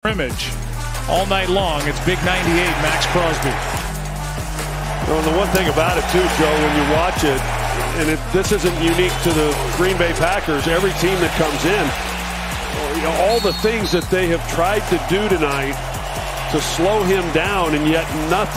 scrimmage all night long. It's Big 98, Maxx Crosby. Well, the one thing about it too, Joe, when you watch it, and it, this isn't unique to the Green Bay Packers. Every team that comes in, you know, all the things that they have tried to do tonight to slow him down, and yet nothing.